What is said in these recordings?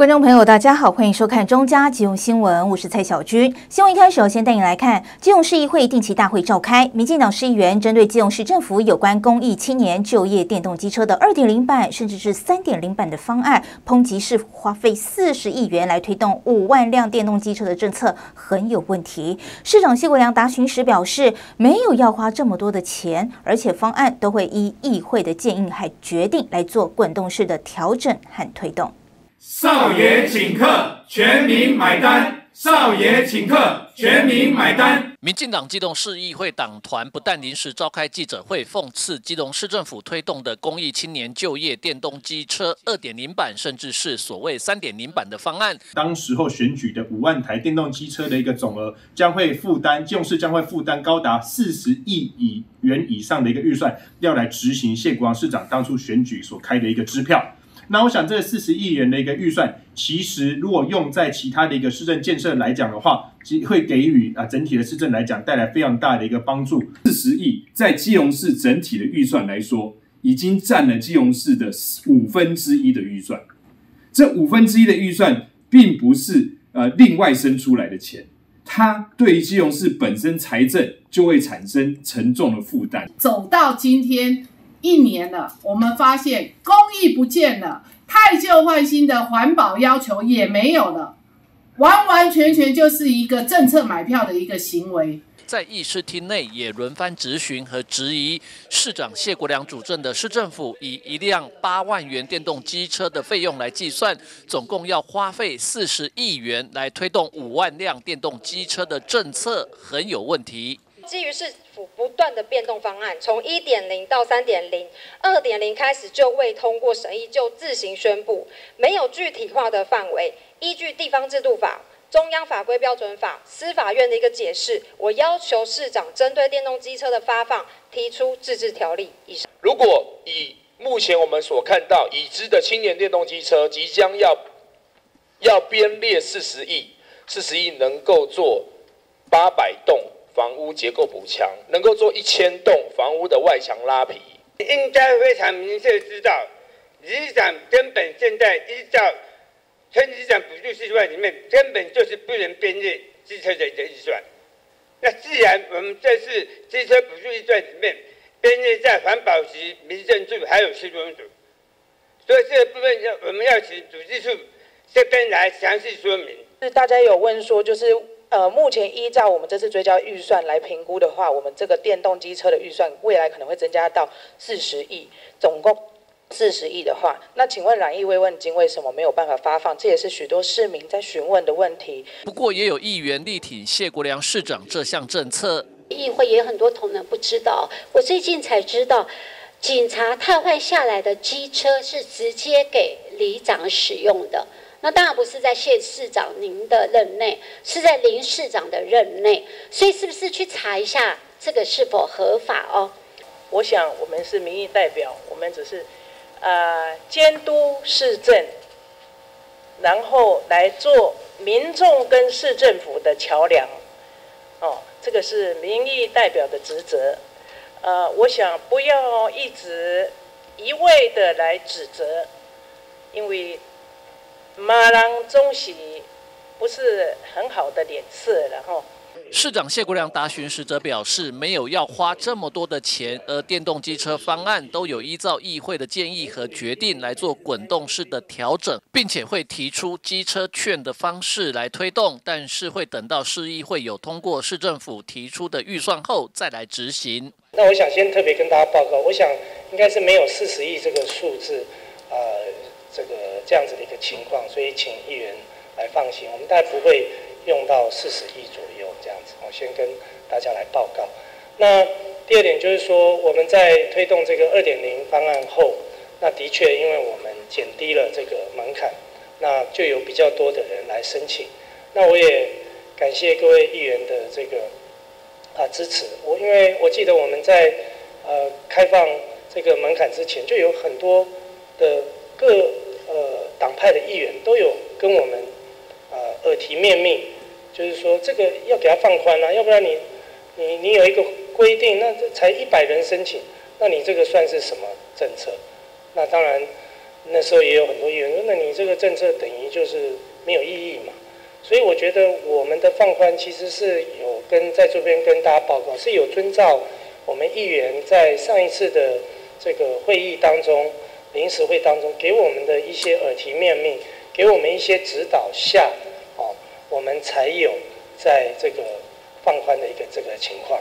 观众朋友，大家好，欢迎收看中嘉急用新闻，我是蔡小军。新闻一开始，先带你来看基隆市议会定期大会召开，民进党市议员针对基隆市政府有关公益青年就业电动机车的二点零版，甚至是三点零版的方案，抨击是花费四十亿元来推动五万辆电动机车的政策很有问题。市长谢国良答询时表示，没有要花这么多的钱，而且方案都会依议会的建议还决定来做滚动式的调整和推动。少爷请客，全民买单。少爷请客，全民买单。民进党基隆市议会党团不但临时召开记者会，讽刺基隆市政府推动的公益青年就业电动机车二点零版，甚至是所谓三点零版的方案。当时候选举的五万台电动机车的一个总额，将会负担基隆市将会负担高达四十亿以元以上的一个预算，要来执行谢国良市长当初选举所开的一个支票。那我想，这四十亿元的一个预算，其实如果用在其他的一个市政建设来讲的话，其会给予啊整体的市政来讲带来非常大的一个帮助。四十亿在基隆市整体的预算来说，已经占了基隆市的五分之一的预算。这五分之一的预算，并不是呃另外生出来的钱，它对于基隆市本身财政就会产生沉重的负担。走到今天。一年了，我们发现工艺不见了，太旧换新的环保要求也没有了，完完全全就是一个政策买票的一个行为。在议事厅内也轮番质询和质疑市长谢国良主政的市政府，以一辆八万元电动机车的费用来计算，总共要花费四十亿元来推动五万辆电动机车的政策，很有问题。基于市府不断的变动方案，从一点零到三点零、二点零开始就未通过审议就自行宣布，没有具体化的范围。依据地方制度法、中央法规标准法、司法院的一个解释，我要求市长针对电动机车的发放提出自治条例。以上。如果以目前我们所看到已知的青年电动机车即将要要编列四十亿，四十亿能够做八百栋。房屋结构补强，能够做一千栋房屋的外墙拉皮，应该非常明确知道，里长根本现在依照村里长补助预算里面，根本就是不能编列机车的预算。那既然我们这次机车补助预算里面编列在环保局、民政处还有施工组，所以这个部分要我们要请组织处这边来详细说明。是大家有问说，就是。呃，目前依照我们这次追加预算来评估的话，我们这个电动机车的预算未来可能会增加到四十亿，总共四十亿的话，那请问染疫慰问金为什么没有办法发放？这也是许多市民在询问的问题。不过也有议员力挺谢国良市长这项政策，议会也很多同仁不知道，我最近才知道，警察汰换下来的机车是直接给里长使用的。那当然不是在谢市长您的任内，是在林市长的任内，所以是不是去查一下这个是否合法哦？我想我们是民意代表，我们只是呃监督市政，然后来做民众跟市政府的桥梁，哦，这个是民意代表的职责。呃，我想不要一直一味的来指责，因为。马郎中喜不是很好的脸色，然后市长谢国良答询时则表示，没有要花这么多的钱，而电动机车方案都有依照议会的建议和决定来做滚动式的调整，并且会提出机车券的方式来推动，但是会等到市议会有通过市政府提出的预算后再来执行。那我想先特别跟大家报告，我想应该是没有四十亿这个数字，呃。这个这样子的一个情况，所以请议员来放心，我们大概不会用到四十亿左右这样子。我先跟大家来报告。那第二点就是说，我们在推动这个二点零方案后，那的确因为我们减低了这个门槛，那就有比较多的人来申请。那我也感谢各位议员的这个啊支持。我因为我记得我们在呃开放这个门槛之前，就有很多的。各呃党派的议员都有跟我们呃耳提面命，就是说这个要给他放宽啊，要不然你你你有一个规定，那这才一百人申请，那你这个算是什么政策？那当然那时候也有很多议员说，那你这个政策等于就是没有意义嘛。所以我觉得我们的放宽其实是有跟在这边跟大家报告，是有遵照我们议员在上一次的这个会议当中、临时会当中给我们的一些耳提面命，给我们一些指导下，哦，我们才有在这个放宽的一个这个情况，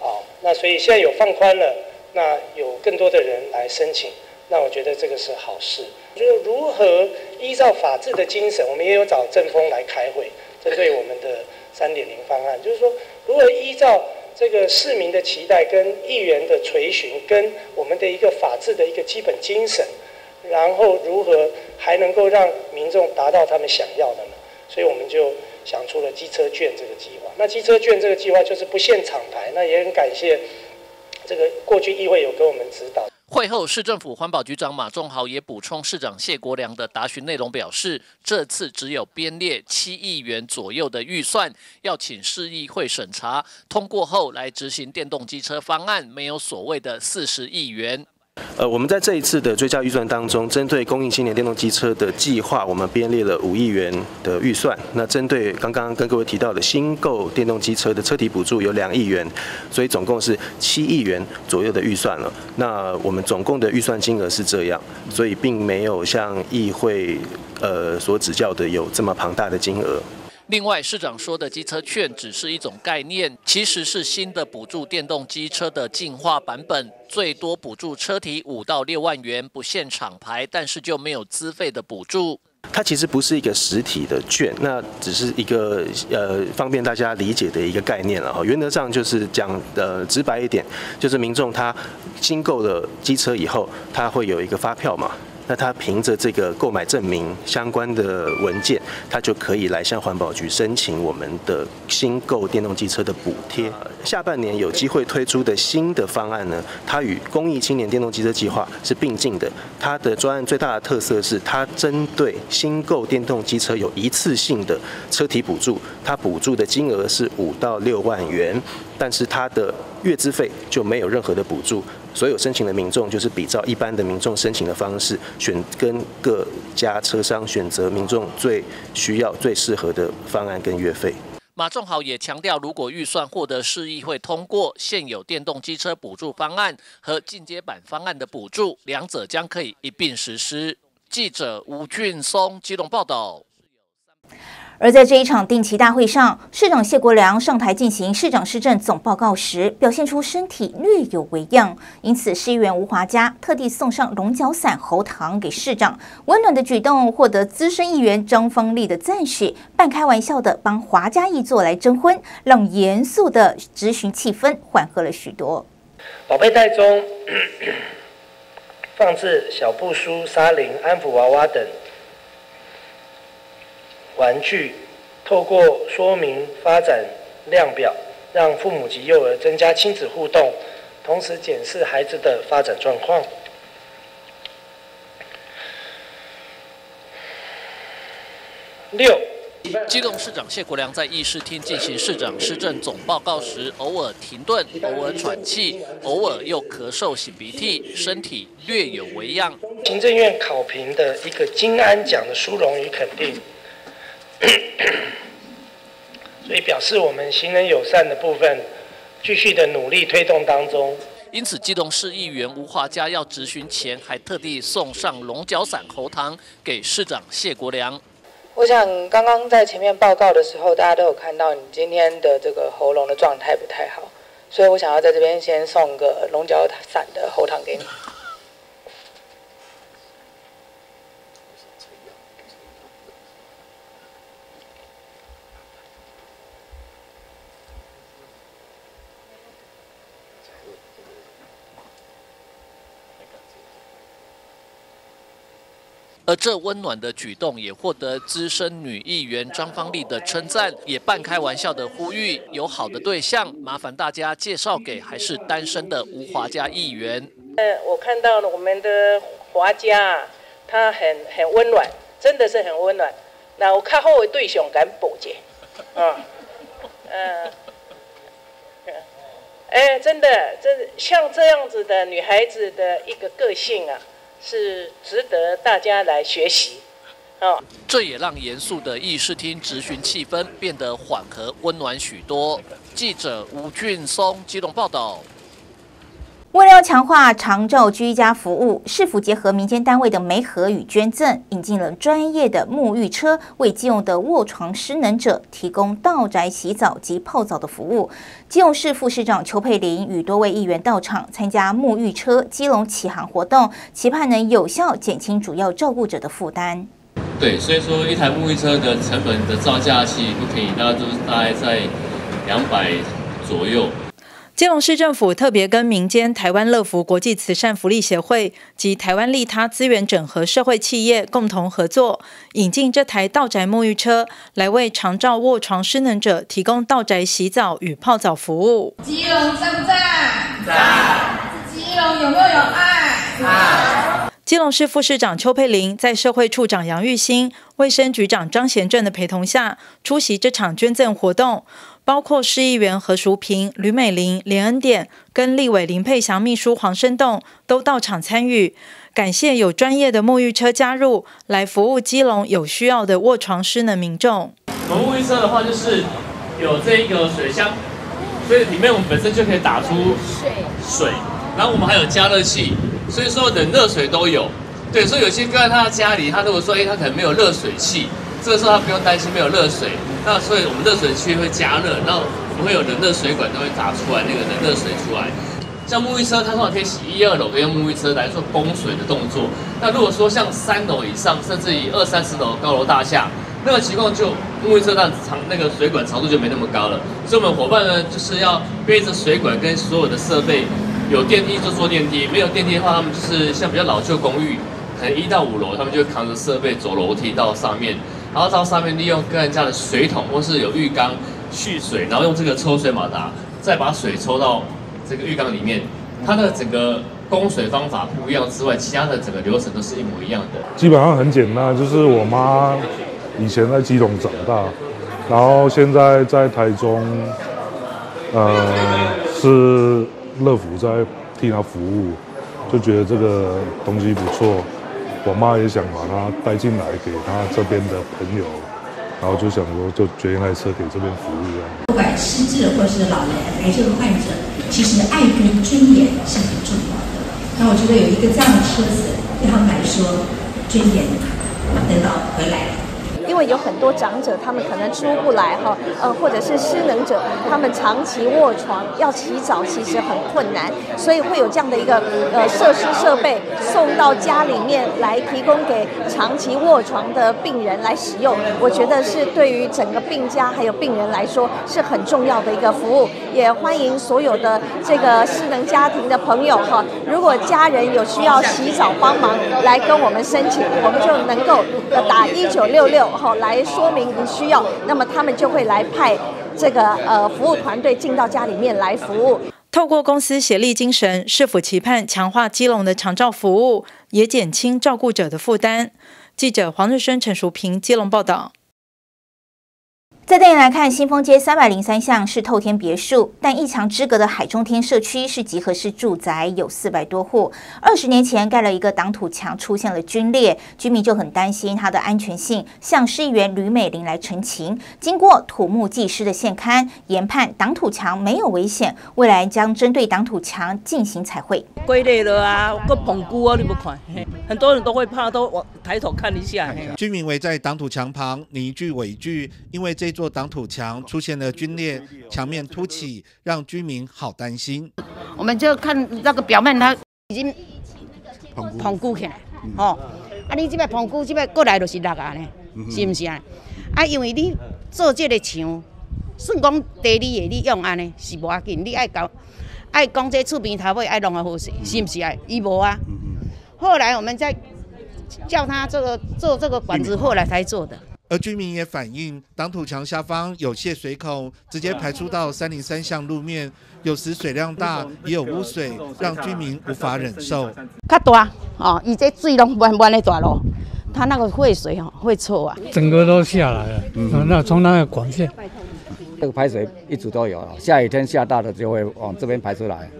啊，那所以现在有放宽了，那有更多的人来申请，那我觉得这个是好事。就是如何依照法治的精神，我们也有找正风来开会，针对我们的三点零方案，就是说如何依照这个市民的期待、跟议员的垂询、跟我们的一个法治的一个基本精神，然后如何还能够让民众达到他们想要的呢？所以我们就想出了机车券这个计划。那机车券这个计划就是不限厂牌，那也很感谢这个过去议会有给我们指导。会后，市政府环保局长马仲豪也补充市长谢国良的答询内容，表示这次只有编列七亿元左右的预算，要请市议会审查通过后来执行电动机车方案，没有所谓的四十亿元。呃，我们在这一次的追加预算当中，针对供应青年电动机车的计划，我们编列了五亿元的预算。那针对刚刚跟各位提到的新购电动机车的车体补助有两亿元，所以总共是七亿元左右的预算了。那我们总共的预算金额是这样，所以并没有像议会呃所指教的有这么庞大的金额。另外，市长说的机车券只是一种概念，其实是新的补助电动机车的进化版本，最多补助车体五到六万元，不限厂牌，但是就没有资费的补助。它其实不是一个实体的券，那只是一个呃方便大家理解的一个概念了哈。原则上就是讲呃直白一点，就是民众他新购了机车以后，他会有一个发票嘛。那他凭着这个购买证明相关的文件，他就可以来向环保局申请我们的新购电动机车的补贴。下半年有机会推出的新的方案呢，它与公益青年电动机车计划是并进的。它的专案最大的特色是，它针对新购电动机车有一次性的车体补助，它补助的金额是五到六万元，但是他的月资费就没有任何的补助。所有申请的民众就是比照一般的民众申请的方式，选跟各家车商选择民众最需要、最适合的方案跟月费。马仲豪也强调，如果预算获得市议会通过，现有电动机车补助方案和进阶版方案的补助，两者将可以一并实施。记者吴俊松机动报道。而在这一场定期大会上，市长谢国良上台进行市长施政总报告时，表现出身体略有微恙，因此市议员吴华嘉特地送上龙角散喉糖给市长。温暖的举动获得资深议员张方丽的赞许，半开玩笑的帮华嘉一座来征婚，让严肃的质询气氛缓和了许多。宝贝袋中放置小布书、沙铃、安抚娃娃等。玩具透过说明发展量表，让父母及幼儿增加亲子互动，同时检视孩子的发展状况。六，基隆市长谢国良在议事厅进行市长施政总报告时，偶尔停顿，偶尔喘气，偶尔又咳嗽、擤鼻涕，身体略有微恙。行政院考评的一个金安奖的殊荣与肯定。所以表示我们行人友善的部分，继续的努力推动当中。因此，基隆市议员吴华嘉要质询前，还特地送上龙角散喉糖给市长谢国良。我想刚刚在前面报告的时候，大家都有看到你今天的这个喉咙的状态不太好，所以我想要在这边先送个龙角散的喉糖给你。而这温暖的举动也获得资深女议员张芳丽的称赞，也半开玩笑的呼吁：有好的对象，麻烦大家介绍给还是单身的吴华家议员。呃，我看到了我们的华家，他很很温暖，真的是很温暖。那我看后的对象敢保洁，啊，嗯，哎，真的，这像这样子的女孩子的一个个性啊。是值得大家来学习。哦，这也让严肃的议事厅质询气氛变得缓和温暖许多。记者吴俊松机动报道。为了要强化长照居家服务，市府结合民间单位的媒合与捐赠，引进了专业的沐浴车，为基隆的卧床失能者提供到宅洗澡及泡澡的服务。基隆市副市长邱佩玲与多位议员到场参加沐浴车基隆启航活动，期盼能有效减轻主要照顾者的负担。对，所以说一台沐浴车的成本的造价其实不便宜，大概都是大概在两百左右。基隆市政府特别跟民间台湾乐福国际慈善福利协会及台湾利他资源整合社会企业共同合作，引进这台道宅沐浴车，来为长照卧床失能者提供道宅洗澡与泡澡服务。基隆赞不赞？赞。基隆有没有有爱？爱。基隆市副市长邱佩玲在社会处长杨玉兴、卫生局长张贤正的陪同下，出席这场捐赠活动。包括市议员何淑平、吕美玲、连恩典跟立委林佩祥秘书黄生栋都到场参与，感谢有专业的沐浴车加入，来服务基隆有需要的卧床失能民众。我们沐浴车的话，就是有这一个水箱，所以里面我们本身就可以打出水，水，然后我们还有加热器，所以说冷热水都有。对，所以有些搁在他家里，他如果说，哎，他可能没有热水器。这个时候他不用担心没有热水，那所以我们热水器会加热，然后不会有冷热水管都会打出来那个冷热水出来。像沐浴车，它通常可以洗一二楼，可以用沐浴车来做供水的动作。那如果说像三楼以上，甚至于二三十楼高楼大厦，那个情况就沐浴车那长那个水管长度就没那么高了。所以我们伙伴呢，就是要背着水管跟所有的设备，有电梯就坐电梯，没有电梯的话，他们就是像比较老旧公寓，可能一到五楼，他们就扛着设备走楼梯到上面。然后到上面利用跟人家的水桶或是有浴缸蓄水，然后用这个抽水马达再把水抽到这个浴缸里面。它的整个供水方法不一样之外，其他的整个流程都是一模一样的。基本上很简单，就是我妈以前在基隆长大，然后现在在台中，呃，是乐福在替她服务，就觉得这个东西不错。我妈也想把它带进来给她这边的朋友，然后就想说就决定来车给这边服务。不管失智或是老人、癌症患者，其实爱跟尊严是很重要的。那我觉得有一个这样的车子，对他们来说，尊严等到回来了。因为有很多长者，他们可能出不来哈，呃，或者是失能者，他们长期卧床要洗澡其实很困难，所以会有这样的一个呃设施设备送到家里面来提供给长期卧床的病人来使用。我觉得是对于整个病家还有病人来说是很重要的一个服务。也欢迎所有的这个失能家庭的朋友哈，如果家人有需要洗澡帮忙，来跟我们申请，我们就能够打一九六六。哈，来说明你需要，那么他们就会来派这个呃服务团队进到家里面来服务。透过公司协力精神，市府期盼强化基隆的长照服务，也减轻照顾者的负担。记者黄日升、陈淑平基隆报道。再带你来看，新丰街三百零三巷是透天别墅，但一墙之隔的海中天社区是集合式住宅，有四百多户。二十年前盖了一个挡土墙，出现了龟裂，居民就很担心它的安全性，向市议员吕美玲来澄清。经过土木技师的现勘研判，挡土墙没有危险，未来将针对挡土墙进行彩绘。龟裂了啊，个棚菇啊，你不看，很多人都会怕，都往抬头看一下。居民围在挡土墙旁你一句我一句，因为这。座挡土墙出现了龟裂，墙面凸起，让居民好担心。我们就看那个表面，它已经膨鼓起来，哦，啊，你这边膨鼓，这边过来就是落啊呢，是不是啊？啊，因为你做这个墙，算讲地理的利用安尼是无要紧，你爱搞爱讲这厝边头尾爱弄啊好势，是不是啊？伊无啊。后来我们再叫他这个做这个管子，后来才做的。而居民也反映，挡土墙下方有泄水孔，直接排出到三零三巷路面，有时水量大，也有污水，让居民无法忍受。较大哦，伊这水拢弯弯的大路，它那个废水哦会臭啊。整个都下来了，嗯那从那个管线，这个排水一直都有，下雨天下大的就会往这边排出来。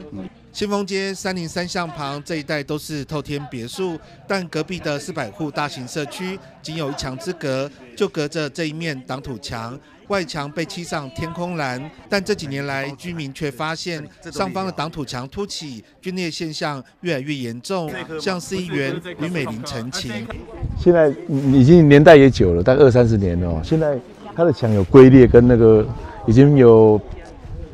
新丰街三零三巷旁这一带都是透天别墅，但隔壁的四百户大型社区仅有一墙之隔，就隔着这一面挡土墙，外墙被漆上天空蓝。但这几年来，居民却发现上方的挡土墙凸起，龟裂现象越来越严重，向市议员吕美玲澄清。现在已经年代也久了，大概二三十年了。现在它的墙有龟裂，跟那个已经有。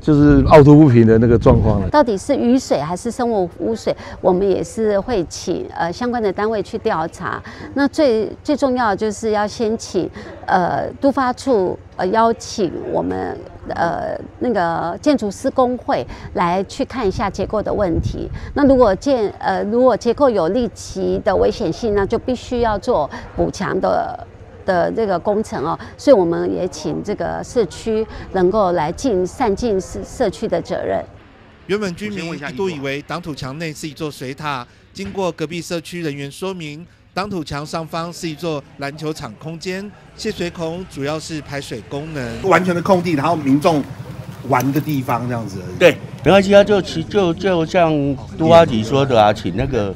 就是凹凸不平的那个状况了。到底是雨水还是生物污水？我们也是会请呃相关的单位去调查。那最最重要的就是要先请呃都发处呃邀请我们呃那个建筑施工会来去看一下结构的问题。那如果建呃如果结构有立即的危险性，那就必须要做补强的。的这个工程哦，所以我们也请这个社区能够来尽善尽社社区的责任。原本居民一度以为挡土墙内是一座水塔，经过隔壁社区人员说明，挡土墙上方是一座篮球场空间，泄水孔主要是排水功能，完全的空地，然后民众玩的地方这样子。对，没关系啊，就其就就像杜阿吉说的啊，请那个。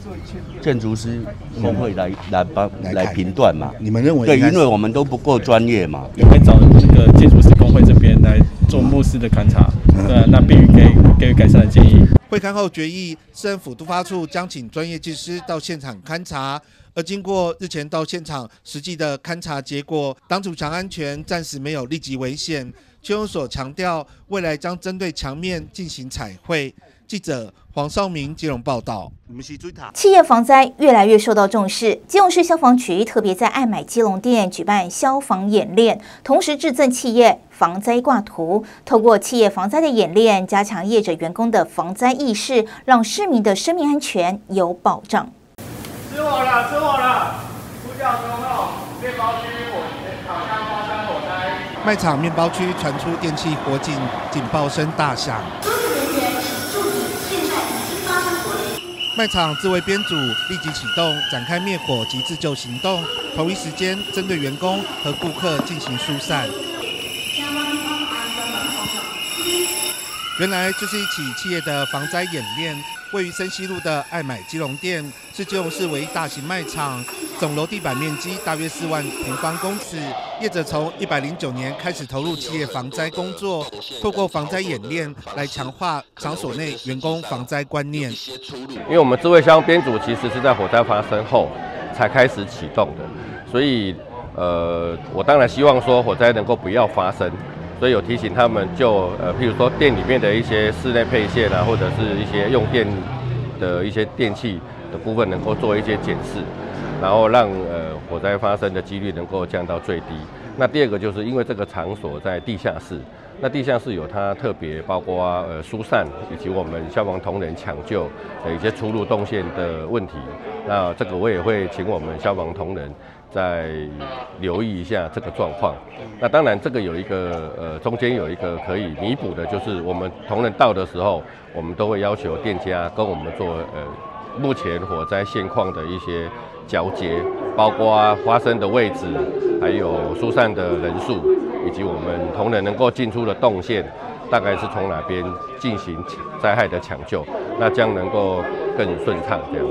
建筑师工会来来帮来评断嘛？你们认为？对，因为我们都不够专业嘛。也会找那个建筑师工会这边来做牧师的勘察，对，那并给给予改善的建议。会刊后决议，市政府都发处将请专业技师到现场勘察，而经过日前到现场实际的勘察结果，挡土墙安全暂时没有立即危险。区公所强调，未来将针对墙面进行彩绘。记者黄少明金融报道。企业防灾越来越受到重视，基隆市消防局特别在爱买基隆店举办消防演练，同时制赠企业防灾挂图，透过企业防灾的演练，加强业者员工的防灾意识，让市民的生命安全有保障。吃我了，吃我了！呼叫中哦，面包区我好像发生火灾。卖场面包区传出电器火警，警报声大响。卖场自卫编组立即启动展开灭火及自救行动，同一时间针对员工和顾客进行疏散。原来这是一起企业的防灾演练。位于深西路的爱买基隆店是基隆市唯一大型卖场，总楼地板面积大约四万平方公尺。业者从一百零九年开始投入企业防灾工作，透过防灾演练来强化场所内员工防灾观念。因为我们智慧箱编组其实是在火灾发生后才开始启动的，所以呃，我当然希望说火灾能够不要发生。所以有提醒他们，就呃，譬如说店里面的一些室内配线啊，或者是一些用电的一些电器的部分，能够做一些检视，然后让呃火灾发生的几率能够降到最低。那第二个就是因为这个场所在地下室，那地下室有它特别包括呃疏散以及我们消防同仁抢救的一些出入动线的问题。那这个我也会请我们消防同仁。再留意一下这个状况。那当然，这个有一个呃，中间有一个可以弥补的，就是我们同仁到的时候，我们都会要求店家跟我们做呃目前火灾现况的一些交接，包括发生的位置，还有疏散的人数，以及我们同仁能够进出的动线，大概是从哪边进行灾害的抢救，那将能够更顺畅这样。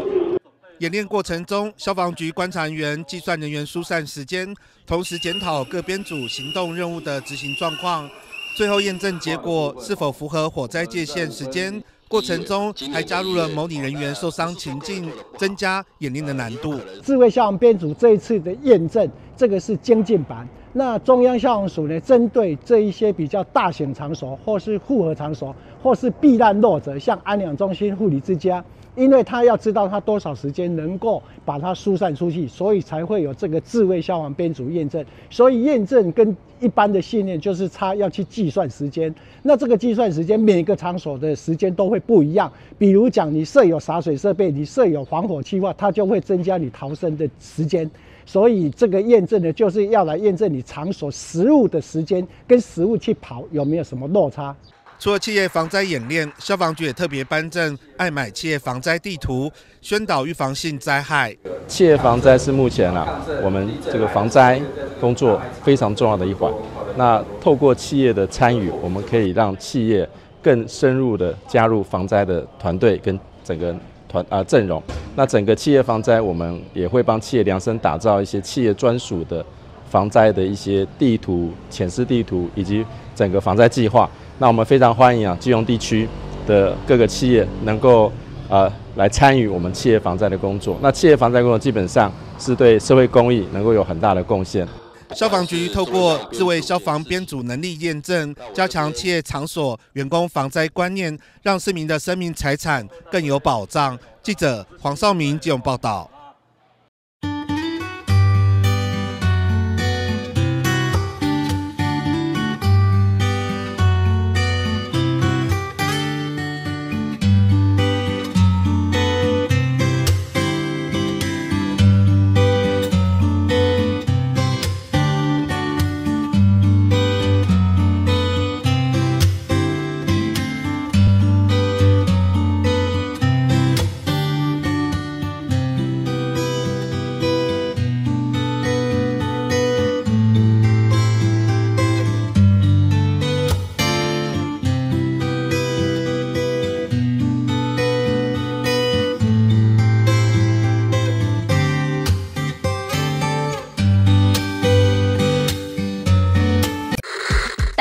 演练过程中，消防局观察员计算人员疏散时间，同时检讨各编组行动任务的执行状况，最后验证结果是否符合火灾界限时间。过程中还加入了模拟人员受伤情境，增加演练的难度。智慧消防编组这一次的验证，这个是精进版。那中央消防署呢，针对这一些比较大型场所，或是复合场所，或是避难弱者，像安养中心、护理之家。因为他要知道他多少时间能够把它疏散出去，所以才会有这个智慧消防编组验证。所以验证跟一般的训练就是他要去计算时间。那这个计算时间，每个场所的时间都会不一样。比如讲，你设有洒水设备，你设有防火器话，它就会增加你逃生的时间。所以这个验证呢，就是要来验证你场所实物的时间跟实物去跑有没有什么落差。除了企业防灾演练，消防局也特别颁证爱买企业防灾地图，宣导预防性灾害。企业防灾是目前啊，我们这个防灾工作非常重要的一环。那透过企业的参与，我们可以让企业。更深入的加入防灾的团队跟整个团啊阵容。那整个企业防灾，我们也会帮企业量身打造一些企业专属的防灾的一些地图、浅示地图以及整个防灾计划。那我们非常欢迎啊，基隆地区的各个企业能够呃来参与我们企业防灾的工作。那企业防灾工作基本上是对社会公益能够有很大的贡献。消防局透过自卫消防编组能力验证，加强企业场所员工防灾观念，让市民的生命财产更有保障。记者黄少明接用报道。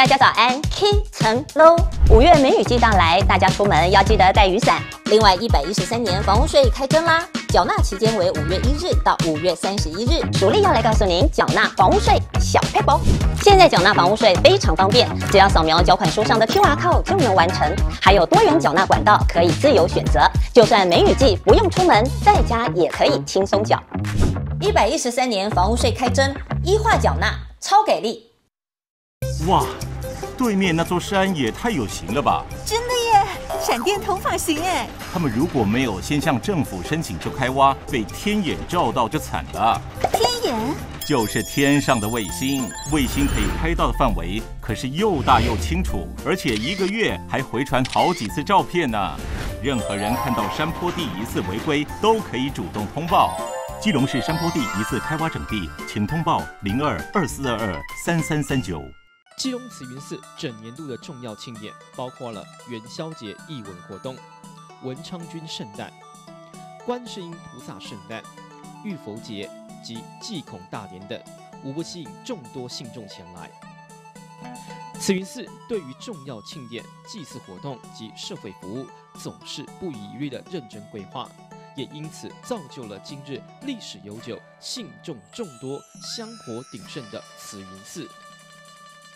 大家早安，K 城喽！五月梅雨季到来，大家出门要记得带雨伞。另外，一百一十三年房屋税开征啦，缴纳期间为五月一日到五月三十一日。主力要来告诉您缴纳房屋税小配包。现在缴纳房屋税非常方便，只要扫描缴款书上的 QR code 就能完成，还有多元缴纳管道可以自由选择。就算梅雨季不用出门，在家也可以轻松缴。一百一十三年房屋税开征，一化缴纳，超给力！哇，对面那座山也太有型了吧！真的耶，闪电同发型哎！他们如果没有先向政府申请就开挖，被天眼照到就惨了。天眼就是天上的卫星，卫星可以拍到的范围可是又大又清楚，而且一个月还回传好几次照片呢。任何人看到山坡地疑似违规，都可以主动通报。基隆市山坡地疑似开挖整地，请通报零二二四二二三三三九。基隆慈云寺整年度的重要庆典包括了元宵节义文活动、文昌君圣诞、观世音菩萨圣诞、浴佛节及祭孔大典等，无不吸引众多信众前来。慈云寺对于重要庆典、祭祀活动及社会服务，总是不遗余力的认真规划，也因此造就了今日历史悠久、信众众多、香火鼎盛的慈云寺。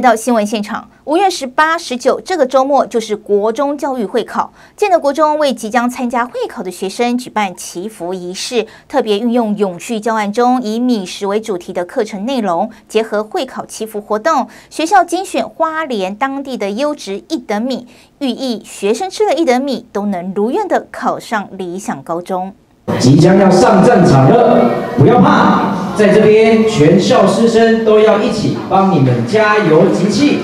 回到新闻现场。五月十八、十九这个周末就是国中教育会考，建德国中为即将参加会考的学生举办祈福仪式，特别运用永续教案中以米食为主题的课程内容，结合会考祈福活动，学校精选花莲当地的优质一等米，寓意学生吃了一等米都能如愿的考上理想高中。即将要上战场了，不要怕，在这边全校师生都要一起帮你们加油集气。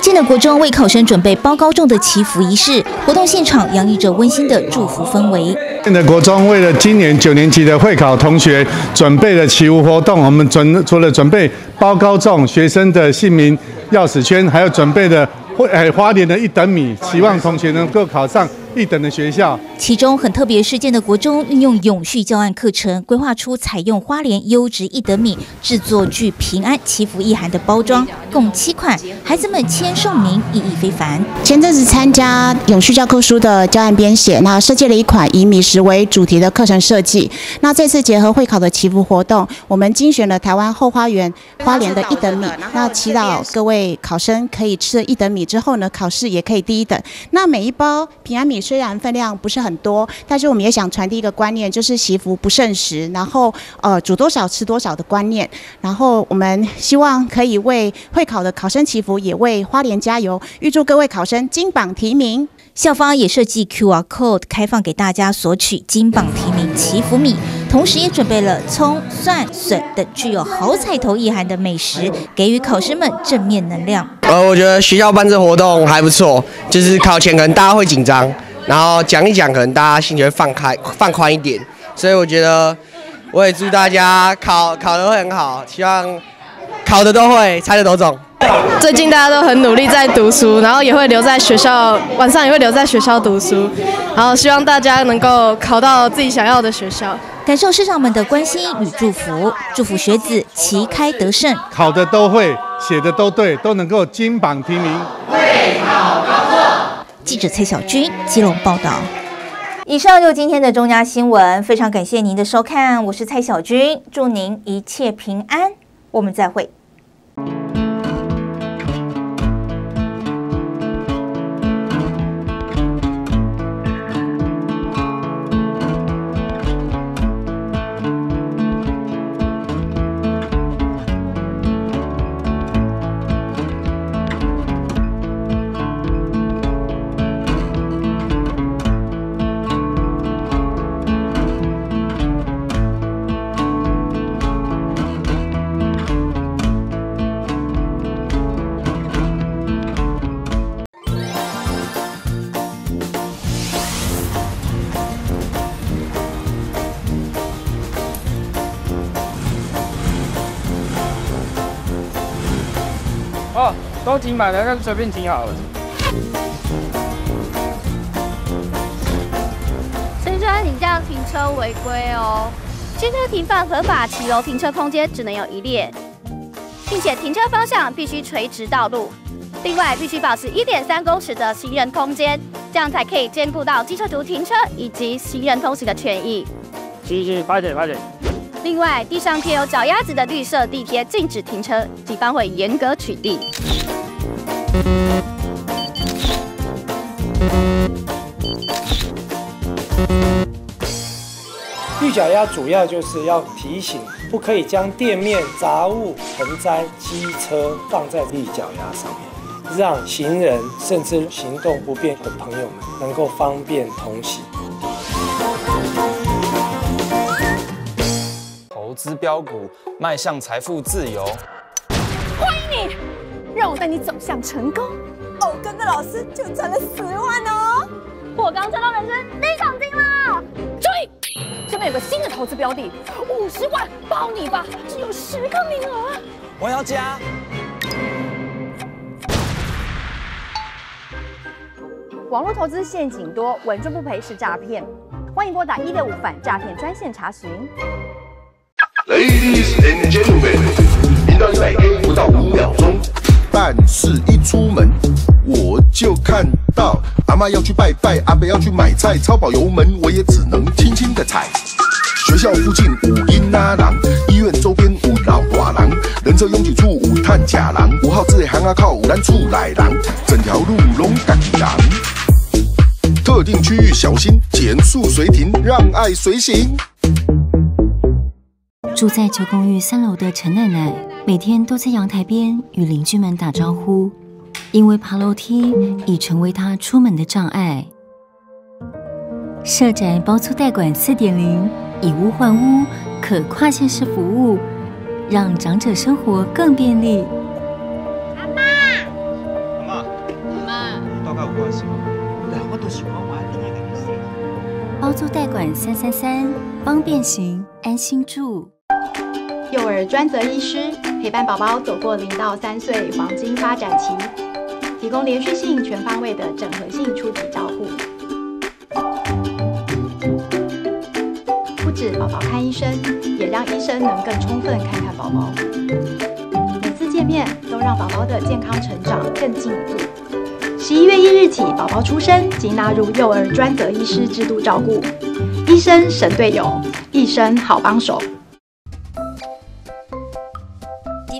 建德国中为考生准备包高中的祈福仪式，活动现场洋溢着温馨的祝福氛围。建德国中为了今年九年级的会考同学准备了祈福活动，我们准除了准备包高中学生的姓名钥匙圈，还有准备的会诶花莲的一等米，希望同学能够考上一等的学校。其中很特别事件的国中运用永续教案课程，规划出采用花莲优质一等米制作具平安祈福意涵的包装，共七款，孩子们签送名，意义非凡。前阵子参加永续教科书的教案编写，那设计了一款以米食为主题的课程设计。那这次结合会考的祈福活动，我们精选了台湾后花园花莲的一等米，那祈祷各位考生可以吃了一等米之后呢，考试也可以第一等。那每一包平安米虽然分量不是很很多，但是我们也想传递一个观念，就是惜福不剩食，然后呃煮多少吃多少的观念。然后我们希望可以为会考的考生祈福，也为花莲加油，预祝各位考生金榜题名。校方也设计 QR code 开放给大家索取金榜题名祈福米，同时也准备了葱、蒜、笋等具有好彩头意涵的美食，给予考生们正面能量。呃，我觉得学校办这活动还不错，就是考前可能大家会紧张，然后讲一讲，可能大家心情会放开、放宽一点，所以我觉得我也祝大家考考得会很好，希望考的都会，猜的都中。最近大家都很努力在读书，然后也会留在学校，晚上也会留在学校读书，然后希望大家能够考到自己想要的学校。感受师长们的关心与祝福，祝福学子旗开得胜，考的都会，写的都对，都能够金榜题名。记者蔡小军基隆报道。以上就是今天的中嘉新闻，非常感谢您的收看，我是蔡小军，祝您一切平安，我们再会。都停满了，那随便停好了。先生，你这样停车违规哦！汽车停放合法骑楼停车空间只能有一列，并且停车方向必须垂直道路。另外，必须保持一点三公尺的行人空间，这样才可以兼顾到机车族停车以及行人通行的权益。行行，快点快点。另外，地上贴有脚丫子的绿色地贴，禁止停车，警方会严格取缔。绿脚丫主要就是要提醒，不可以将店面、杂物、盆栽、机车放在绿脚丫上面，让行人甚至行动不便的朋友们能够方便通行。投资标股，迈向财富自由。让我带你走向成功。哦，跟着老师就赚了十万哦！我刚赚到人生第一桶金了。注意，这边有个新的投资标的，五十万包你吧，只有十个名额。我要加。网络投资陷阱多，稳赚不赔是诈骗。欢迎拨打一六五反诈骗专线查询。Ladies and gentlemen，频道一百 K 不到五秒钟，但是一出门我就看到阿妈要去拜拜，阿伯要去买菜，超跑油门我也只能轻轻的踩。学校附近有音拉郎，医院周边有老大人，人车拥挤处有探假郎，五号字的巷仔口有咱厝内人，整条路拢家己人。特定区域小心，减速随停，让爱随行。住在旧公寓三楼的陈奶奶，每天都在阳台边与邻居们打招呼，因为爬楼梯已成为他出门的障碍。社宅包租代管四点零，以屋换屋，可跨县市服务，让长者生活更便利。阿妈，阿妈，阿妈大概有关系吗？我都喜欢玩另外一个游戏。包租代管三三三，方便行，安心住。幼儿专责医师陪伴宝宝走过零到三岁黄金发展期，提供连续性、全方位的整合性初级照护。不止宝宝看医生，也让医生能更充分看看宝宝。每次见面都让宝宝的健康成长更进一步。十一月一日起，宝宝出生即纳入幼儿专责医师制度照顾，医生神队友，一生好帮手。